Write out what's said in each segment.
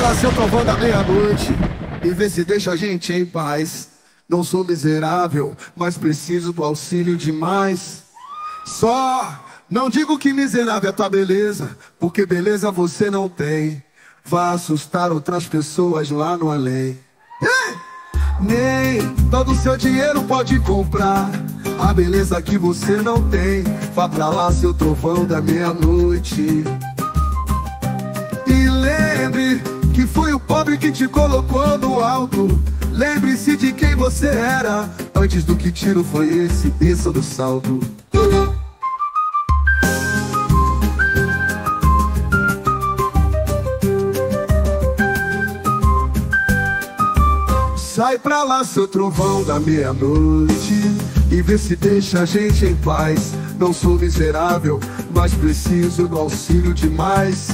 lá seu trovão da meia-noite. E vê se deixa a gente em paz. Não sou miserável, mas preciso do auxílio demais Só não digo que miserável é tua beleza Porque beleza você não tem. Vá assustar outras pessoas lá no além. Nem todo seu dinheiro pode comprar a beleza que você não tem. Vá pra lá, seu trovão da meia-noite. E lembre pobre que te colocou no alto. Lembre-se de quem você era. Antes do que tiro foi esse, desça do salto. Sai pra lá, seu trovão da meia-noite E vê se deixa a gente em paz Não sou miserável, mas preciso do auxílio demais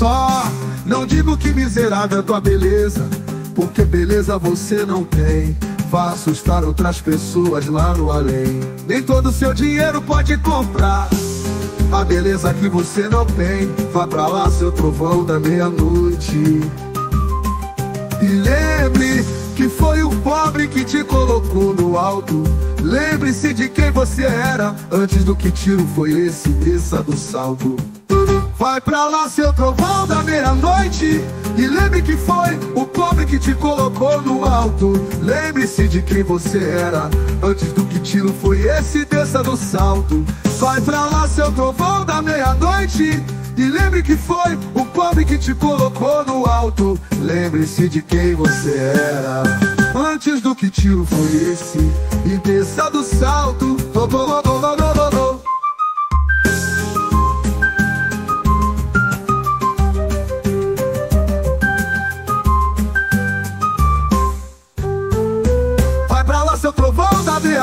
Só. Não digo que miserável é tua beleza Porque beleza você não tem. Vá assustar outras pessoas lá no além. Nem todo seu dinheiro pode comprar a beleza que você não tem. Vá pra lá, seu trovão da meia-noite. E lembre que foi o pobre que te colocou no alto. Lembre-se de quem você era. Antes do que tiro foi esse, desça do salto. Vai pra lá, seu trovão da meia-noite. E lembre que foi o pobre que te colocou no alto. Lembre-se de quem você era antes do que tiro foi esse, desça do salto. Vai pra lá, seu trovão da meia-noite. E lembre que foi o pobre que te colocou no alto. Lembre-se de quem você era. Antes do que tiro foi esse. E desça do salto. Oh, oh, oh,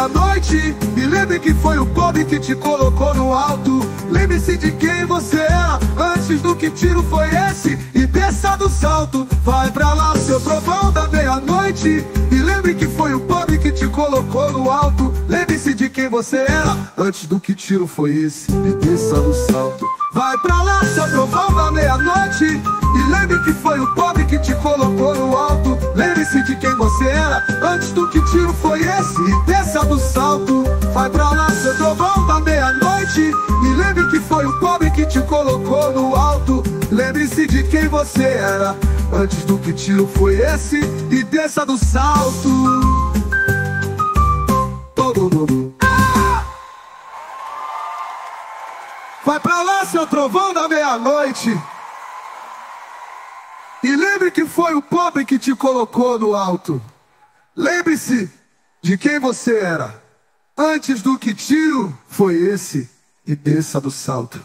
meia-noite E lembre que foi o pobre que te colocou no alto. Lembre-se de quem você era Antes do que tiro foi esse. E desça do salto. Vai pra lá seu trovão da meia-noite. E lembre que foi o pobre que te colocou no alto. Lembre-se de quem você era Antes do que tiro foi esse. E desça do salto. Vai pra lá seu trovão da meia-noite. E lembre que foi o pobre que te colocou no alto. Lembre-se de quem você era Antes do que tiro foi esse lembre que foi o pobre que te colocou no alto. Lembre-se de quem você era. Antes do que tiro foi esse E desça do salto. Todo mundo. Vai pra lá seu trovão da meia-noite. E lembre que foi o pobre que te colocou no alto. Lembre-se de quem você era. Antes do que tiro foi esse e desça do salto.